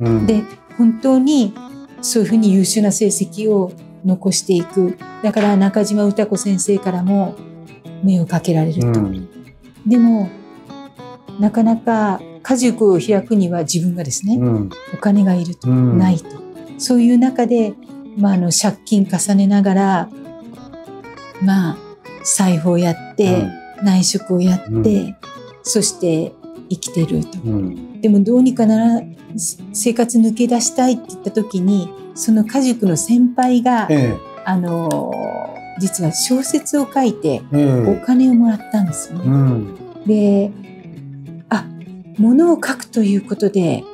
うん、で本当にそういうふうに優秀な成績を残していく。だから中島歌子先生からも目をかけられると、うん。でもなかなか家塾を開くには自分がですね、うん。お金がいると、うん。ないと。そういう中で、まあ、あの借金重ねながらまあ裁縫をやって、内職をやって、うそして生きてると。うんでもどうにかなら生活抜け出したいって言った時にその家塾の先輩が、えあの実は小説を書いてええおえ金をもらったんですよね。うんであ物を書くということで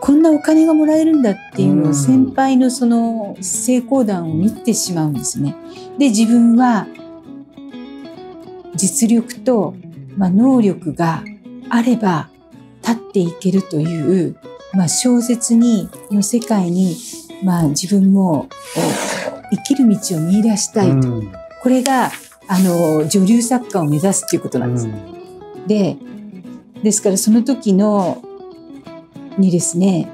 こんなお金がもらえるんだっていうのうんを先輩のその成功談を見てしまうんですね。で自分は実力と、まあ、能力があれば立っていけるという、まあ、小説にの世界に、まあ、自分もお生きる道を見出したいと。うん。これがあの女流作家を目指すということなんです。でですからその時のにですね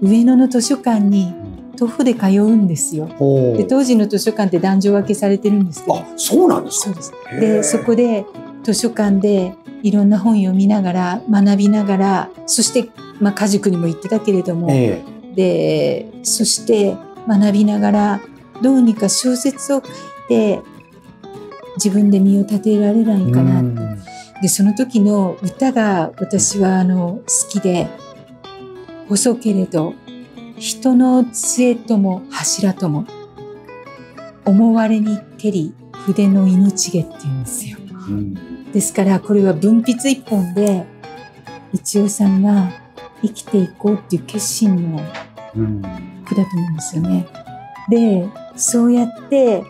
上野の図書館に徒歩で通うんですよ。で当時の図書館って男女分けされてるんですけど。あそうなんですか。そうです。でそこで図書館でいろんな本読みながら学びながらそして、まあ、家塾にも行ってたけれども、えでそして学びながらどうにか小説を書いて自分で身を立てられないえかな、うん。でその時の歌が私はあの好きで「細けれど人の杖とも柱とも思われにけり筆の命毛」って言うんですよ。うんですからこれは文筆一本で一応さんが生きていこうっていう決心のうん句だと思うんですよね。でそうやって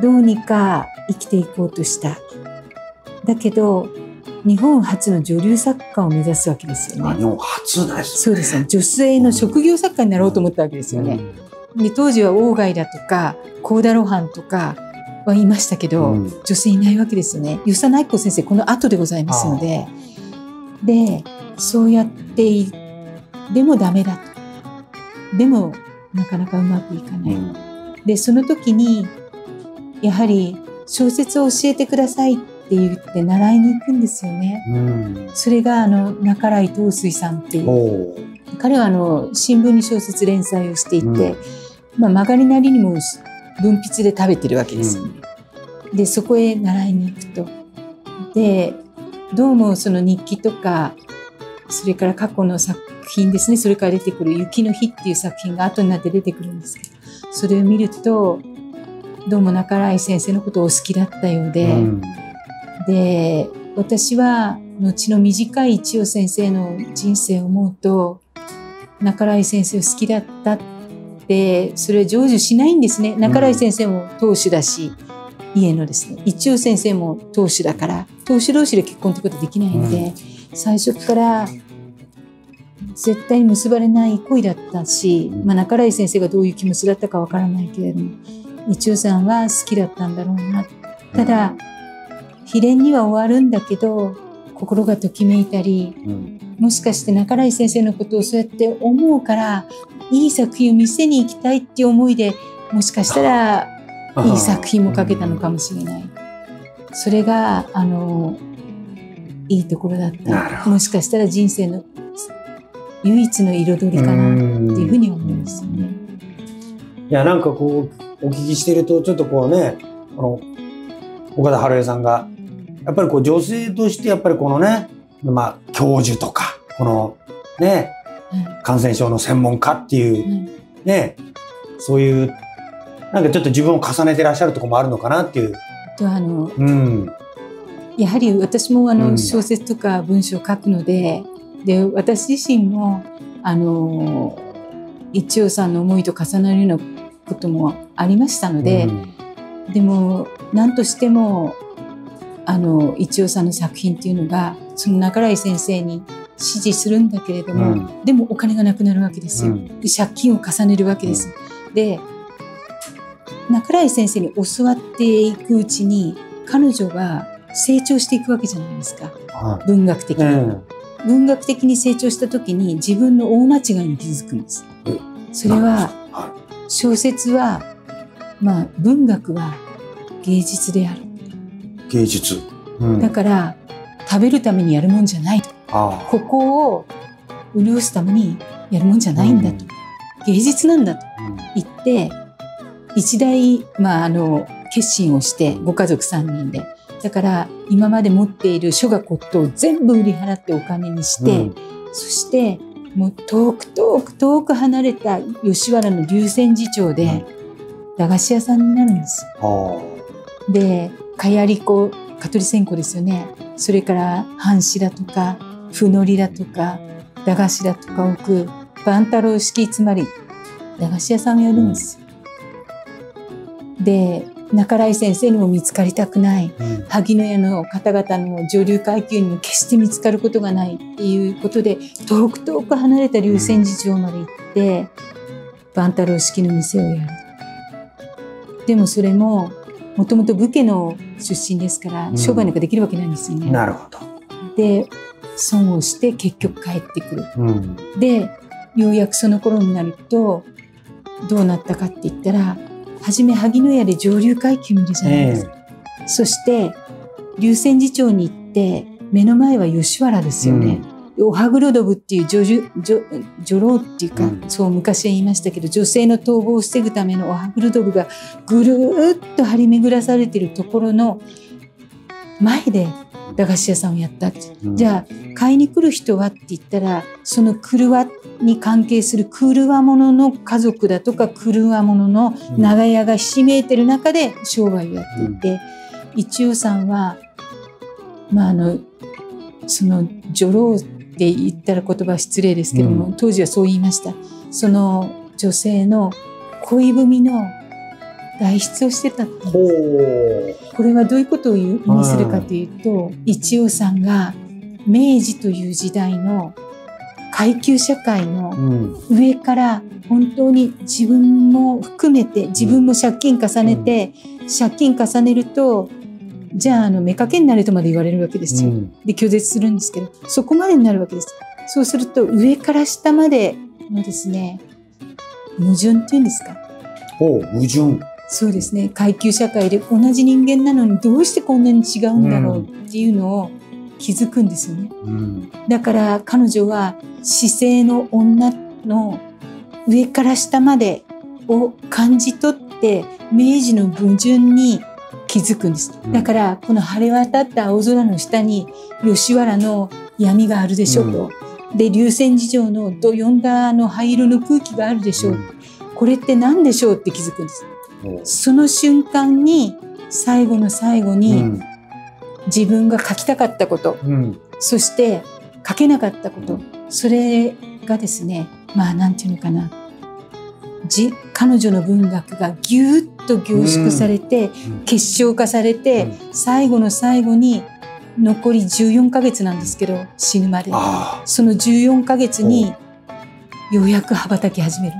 どうにか生きていこうとした。だけど日本初の女流作家を目指すわけですよね。あ日本初ですそうですね。女性の職業作家になろうと思ったわけですよね。で当時は鴎外だとか幸田露伴とかは言い。ましたけど、うん女性い。ない。わけですよね。与謝内子先生この後でござい。ますので、でそうやってでもダメだと。でもなかなかうまくい。かない。うんでその時にやはり小説を教えてください。って言って習い。に行くんですよね。うんそれがあの中井東水さんってい。うほう彼はあの新聞に小説連載をしてい。て、うんまあ、曲がりなりにも文筆で食べてるわけですよね。でそこへ習いに行くと。でどうもその日記とかそれから過去の作品ですねそれから出てくる「雪の日」っていう作品が後になって出てくるんですけどそれを見るとどうも中井先生のことをお好きだったようで。うんで私は後の短い一葉先生の人生を思うと中井先生を好きだったってそれは成就しないんですね。中井先生も当主だし、家のですね一葉先生も当主だから当主同士で結婚ってことはできないので、最初から絶対に結ばれない恋だったし、まあ、中井先生がどういう気持ちだったかわからないけれども一葉さんは好きだったんだろうな。ただ、秘伝には終わるんだけど心がときめいたりうんもしかして中井先生のことをそうやって思うからいい作品を見せに行きたいっていう思いでもしかしたらいい作品も書けたのかもしれない。それがあのいいところだった。もしかしたら人生の唯一の彩りかなっていうふうに思うんですよね。いやなんかこうお聞きしてるとちょっとこうねこの岡田春江さんがやっぱりこう女性としてやっぱりこのねまあ教授とかこのねは感染症の専門家っていうねそういうなんかちょっと自分を重ねてらっしゃるところもあるのかなっていう。とあのうん。やはり私もあのうん。小説とか文章を書くので、で私自身もあの一葉さんの思いと重なるようなこともありましたので、でも何としてもあの一葉さんの作品っていうのがその中井先生に支持するんだけれども、うんでもお金がなくなるわけですよ。うんで借金を重ねるわけです。で中井先生に教わっていくうちに彼女が成長していくわけじゃないですかは文学的に。いうん文学的に成長した時に自分の大間違いに気づくんですえ。それはは小説は、まあ文学は芸術である。い、芸術。うん、だから食べるためにやるもんじゃないと。あここを潤すためにやるもんじゃないんだと。芸術なんだと。言って、一大、まあ、あの、決心をして、ご家族3人で。だから、今まで持っている書画骨董を全部売り払ってお金にして、うん。そして、もう遠く遠く遠く離れた吉原の龍泉寺町で、駄菓子屋さんになるんです。で、かやり粉、蚊取り線香ですよね。それから、半紙だとか、ふのりだとか、駄菓子だとか置く、万太郎式、つまり、駄菓子屋さんをやるんですよ。で、中来先生にも見つかりたくない。あ、うん萩野屋の方々の上流階級にも決して見つかることがないっていうことで遠く遠く離れた龍泉寺町まで行って万太郎式の店をやるでもそれももともと武家の出身ですからうん商売なんかできるわけないんですよね。なるほど。で損をして結局帰ってくる。うん、でようやくその頃になるとどうなったかって言ったら初め萩野屋で上流階級見るじゃないですか。そして龍泉寺町に行って目の前は吉原ですよね。おはぐろどぶっていう女女女女郎っていうか、うん。そう昔は言いましたけど女性の逃亡を防ぐためのおはぐろどぶがぐるーっと張り巡らされているところの前で駄菓子屋さんをやったって。うん。じゃあ買いに来る人はって言ったらその車に関係する車物の家族だとか車物の長屋がひしめいてる中で商売をやっていて、一応さんはまああのその女郎って言ったら言葉は失礼ですけども、うん。当時はそう言いました。その女性の恋文の代筆をしてたって。これはどういうことを意味するかというと、一葉さんが明治という時代の階級社会のうん、上から本当に自分も含めて自分も借金重ねて、借金重ねるとじゃああの妾になれとまで言われるわけですよ。うんで拒絶するんですけどそこまでになるわけです。そうすると上から下までのですね矛盾っていうんですか？ほう、矛盾。そうですね階級社会で同じ人間なのにどうしてこんなに違うんだろうっていうのを気づくんですよね。うん、だから彼女は姿勢の女の上から下までを感じ取って明治の矛盾に気づくんです。うん。だからこの晴れ渡った青空の下に吉原の闇があるでしょうと。で龍泉寺城のどよんだあの灰色の空気があるでしょう。これって何でしょうって気づくんです。ほうその瞬間に最後の最後うにん、自分が書きたかったこと、うん、そして書けなかったこと、それがですね、まあなんていうのかな、じ彼女の文学がぎゅーっと凝縮されて、うん。結晶化されて、うん。最後の最後に残り14ヶ月なんですけど、死ぬまで。あその14ヶ月にようやく羽ばたき始める。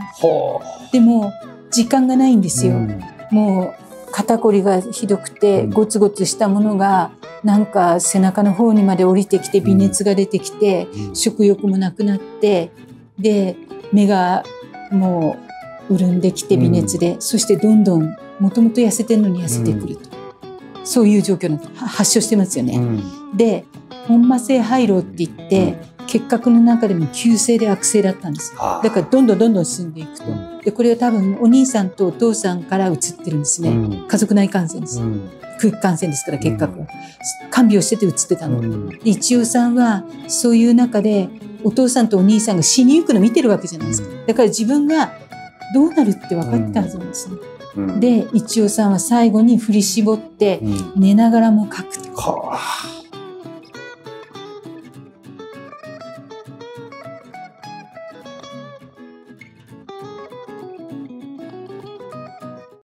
でも時間がないんでう。すよ。うん。もう肩こりがひどくてうん。ゴツゴツしたものがなんか背中の方にまで降りてきて微熱が出てきてうん。食欲もなくなってで目がもう潤んできて微熱でそしてどんどんもともと痩せてるのに痩せてくるとそういう状況なん発症してますよね。うん、で本麻性廃瘻って言って結核の中でも急性で悪性だったんです。だからどんどんどんどん進んでいくと。うんでこれは多分お兄さんとお父さんから移ってるんですね。うん家族内感染です。うん空気感染ですから結核は。看病してて移ってたの。うんで一応さんはそういう中でお父さんとお兄さんが死にゆくの見てるわけじゃないですか。だから自分がどうなるって分かってたはずなんですね。うん、で一応さんは最後に振り絞ってうん、寝ながらも書くと。はあ、